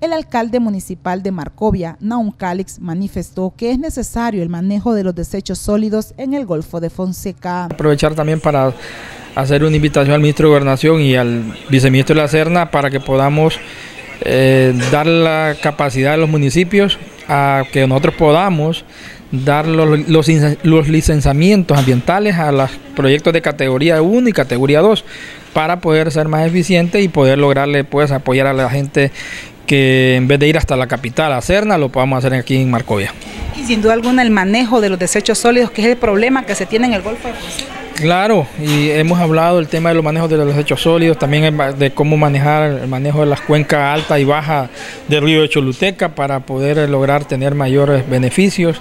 El alcalde municipal de Marcovia, Naum Calix, manifestó que es necesario el manejo de los desechos sólidos en el Golfo de Fonseca. Aprovechar también para hacer una invitación al ministro de Gobernación y al viceministro de la Serna para que podamos eh, dar la capacidad de los municipios a que nosotros podamos dar los, los, licenciamientos ambientales a los proyectos de categoría 1 y categoría 2 para poder ser más eficientes y poder lograrle pues apoyar a la gente que en vez de ir hasta la capital, a Cerna, lo podamos hacer aquí en Marcovia. Y sin duda alguna el manejo de los desechos sólidos, que es el problema que se tiene en el Golfo de Claro, y hemos hablado del tema de los manejos de los desechos sólidos, también de cómo manejar el manejo de las cuencas alta y baja del río de Choluteca para poder lograr tener mayores beneficios.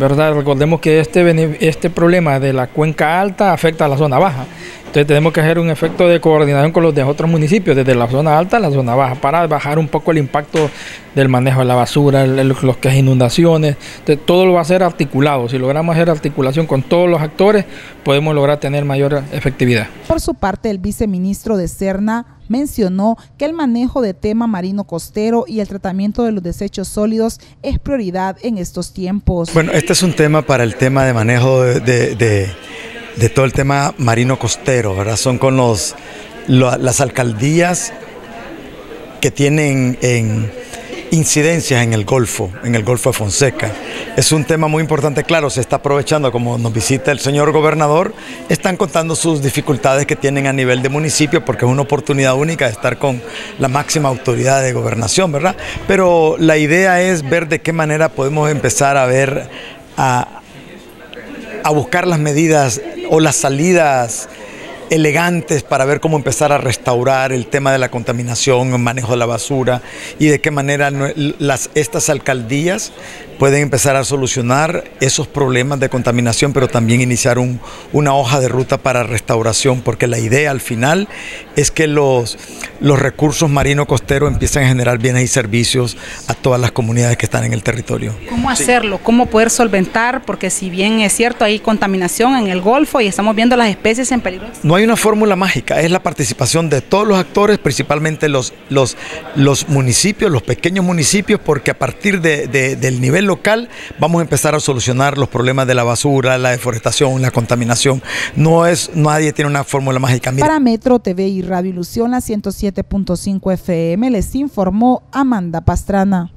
¿verdad? Recordemos que este, este problema de la cuenca alta afecta a la zona baja. Entonces tenemos que hacer un efecto de coordinación con los de otros municipios, desde la zona alta a la zona baja, para bajar un poco el impacto del manejo de la basura, los que es inundaciones. Entonces, todo lo va a ser articulado. Si logramos hacer articulación con todos los actores, podemos lograr tener mayor efectividad. Por su parte, el viceministro de Cerna mencionó que el manejo de tema marino costero y el tratamiento de los desechos sólidos es prioridad en estos tiempos. Bueno, este es un tema para el tema de manejo de de todo el tema marino costero, ¿verdad? Son con los, las alcaldías que tienen en incidencias en el Golfo, en el Golfo de Fonseca. Es un tema muy importante, claro, se está aprovechando, como nos visita el señor gobernador, están contando sus dificultades que tienen a nivel de municipio, porque es una oportunidad única de estar con la máxima autoridad de gobernación, ¿verdad? Pero la idea es ver de qué manera podemos empezar a ver, a, a buscar las medidas o las salidas elegantes para ver cómo empezar a restaurar el tema de la contaminación, el manejo de la basura y de qué manera las, estas alcaldías pueden empezar a solucionar esos problemas de contaminación, pero también iniciar un, una hoja de ruta para restauración, porque la idea al final es que los, los recursos marino costeros empiecen a generar bienes y servicios a todas las comunidades que están en el territorio. ¿Cómo hacerlo? ¿Cómo poder solventar? Porque si bien es cierto, hay contaminación en el Golfo y estamos viendo las especies en peligro. No hay una fórmula mágica, es la participación de todos los actores, principalmente los, los, los municipios, los pequeños municipios, porque a partir de, del nivel local vamos a empezar a solucionar los problemas de la basura, la deforestación, la contaminación. No es, nadie tiene una fórmula mágica. Para Metro TV y Radio Ilusión, la 107.5 FM, les informó Amanda Pastrana.